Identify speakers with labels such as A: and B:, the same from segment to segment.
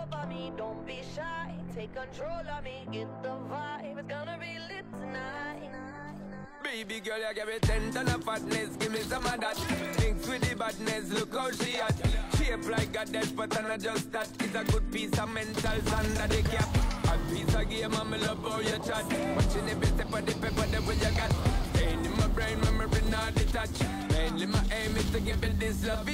A: over me, don't be shy. Take control of me, get the vibe. It's gonna be lit tonight.
B: Baby girl, you give me ten ton of fatness, give me some of that. Thinks with the badness, look how she at. Shape like a dead, but I'm not just that. It's a good piece of mental under the cap. A piece of game, I'm love how you chat. Watching every step of the paper, the way you got. Staying in my brain, memory not detached. Mainly my aim is to give it this love,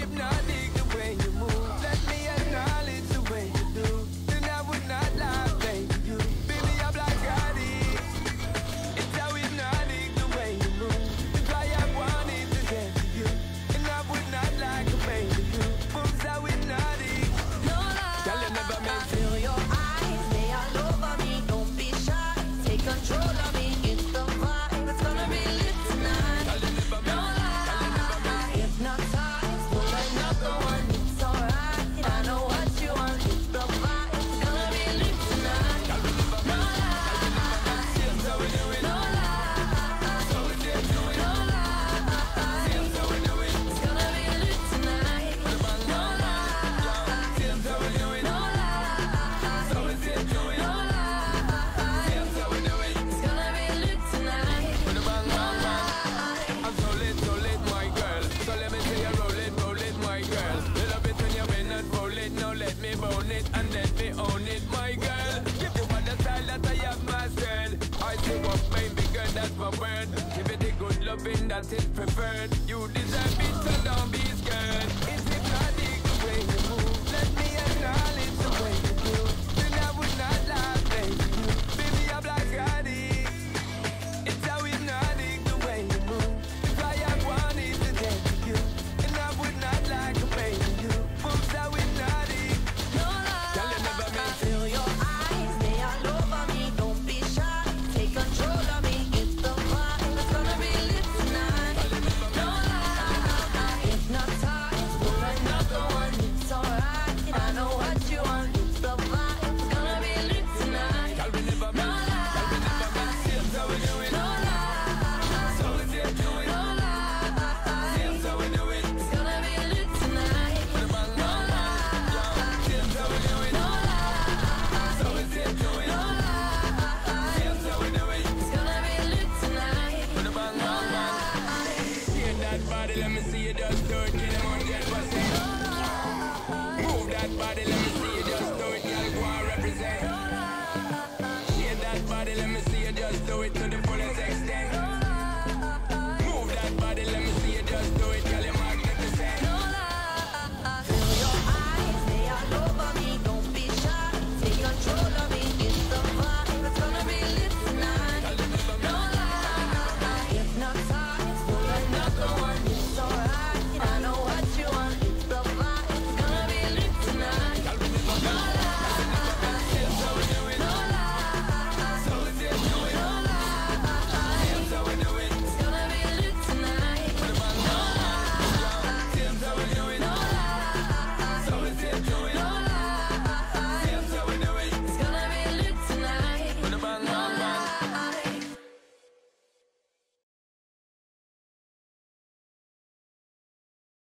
B: bone it and let me own it, my girl. Give you all the style that I have mastered. I say what baby girl, that's my word. Give it the good loving that is preferred. You deserve it, so don't be